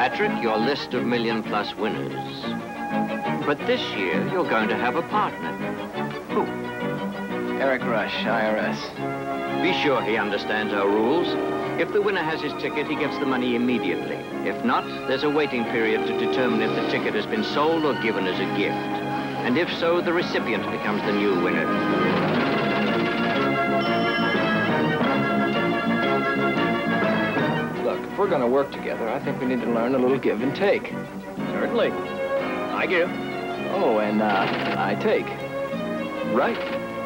Patrick, your list of million plus winners. But this year, you're going to have a partner. Who? Eric Rush, IRS. Be sure he understands our rules. If the winner has his ticket, he gets the money immediately. If not, there's a waiting period to determine if the ticket has been sold or given as a gift. And if so, the recipient becomes the new winner. We're going to work together, I think we need to learn a little give and take. Certainly. I give. Oh, and uh, I take. Right.